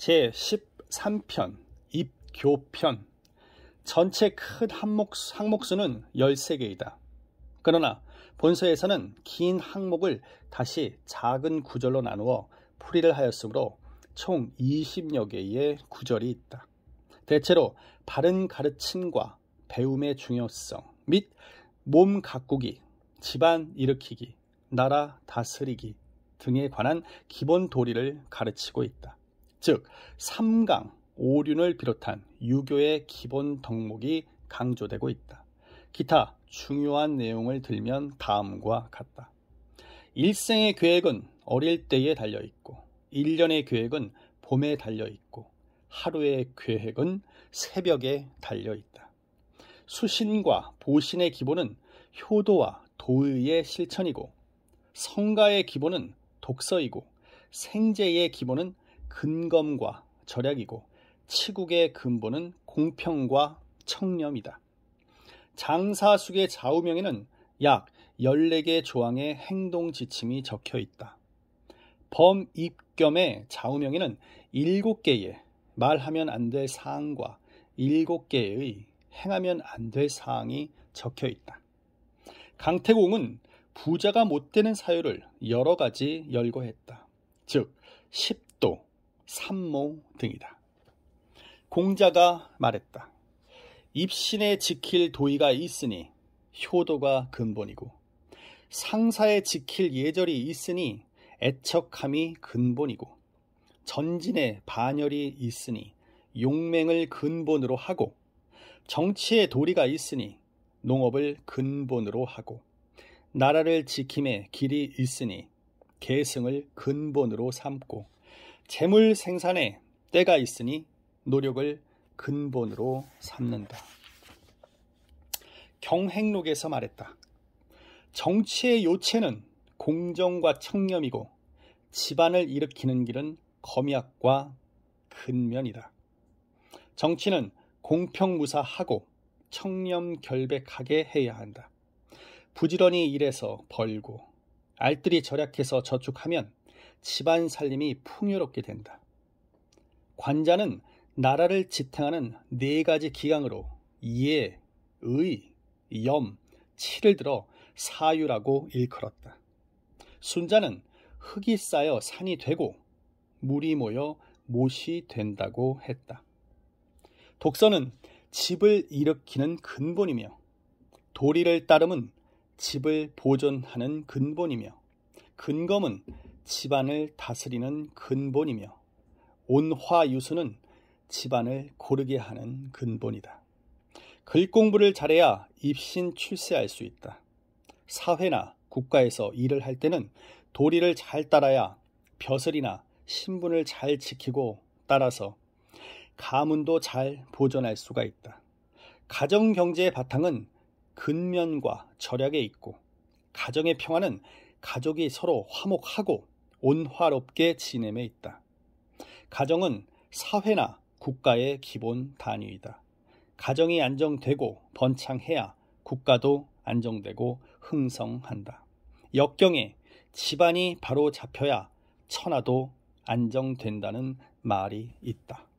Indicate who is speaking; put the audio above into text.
Speaker 1: 제13편 입교편 전체 큰 항목, 항목수는 13개이다. 그러나 본서에서는 긴 항목을 다시 작은 구절로 나누어 풀이를 하였으므로 총 20여 개의 구절이 있다. 대체로 바른 가르침과 배움의 중요성 및 몸 가꾸기, 집안 일으키기, 나라 다스리기 등에 관한 기본 도리를 가르치고 있다. 즉, 3강, 5륜을 비롯한 유교의 기본 덕목이 강조되고 있다. 기타 중요한 내용을 들면 다음과 같다. 일생의 계획은 어릴 때에 달려 있고, 1년의 계획은 봄에 달려 있고, 하루의 계획은 새벽에 달려 있다. 수신과 보신의 기본은 효도와 도의의 실천이고, 성가의 기본은 독서이고, 생제의 기본은 근검과 절약이고, 치국의 근본은 공평과 청렴이다. 장사숙의 좌우명에는 약 14개 조항의 행동 지침이 적혀 있다. 범입겸의 좌우명에는 7개의 말하면 안 될 사항과 7개의 행하면 안 될 사항이 적혀 있다. 강태공은 부자가 못 되는 사유를 여러 가지 열거했다. 즉, 10도, 삼모 등이다. 공자가 말했다. 입신에 지킬 도의가 있으니 효도가 근본이고 상사에 지킬 예절이 있으니 애척함이 근본이고 전진에 반열이 있으니 용맹을 근본으로 하고 정치에 도리가 있으니 농업을 근본으로 하고 나라를 지킴에 길이 있으니 계승을 근본으로 삼고 재물 생산에 때가 있으니 노력을 근본으로 삼는다. 경행록에서 말했다. 정치의 요체는 공정과 청렴이고 집안을 일으키는 길은 검약과 근면이다. 정치는 공평무사하고 청렴결백하게 해야 한다. 부지런히 일해서 벌고 알뜰히 절약해서 저축하면 집안 살림이 풍요롭게 된다. 관자는 나라를 지탱하는 네 가지 기강으로 예, 의, 염, 치를 들어 사유라고 일컬었다. 순자는 흙이 쌓여 산이 되고 물이 모여 못이 된다고 했다. 독서는 집을 일으키는 근본이며 도리를 따름은 집을 보존하는 근본이며 근검은 집안을 다스리는 근본이며 온화유수는 집안을 고르게 하는 근본이다. 글 공부를 잘해야 입신 출세할 수 있다. 사회나 국가에서 일을 할 때는 도리를 잘 따라야 벼슬이나 신분을 잘 지키고 따라서 가문도 잘 보존할 수가 있다. 가정 경제의 바탕은 근면과 절약에 있고 가정의 평화는 가족이 서로 화목하고 온화롭게 지냄에 있다. 가정은 사회나 국가의 기본 단위이다. 가정이 안정되고 번창해야 국가도 안정되고 흥성한다. 역경에 집안이 바로 잡혀야 천하도 안정된다는 말이 있다.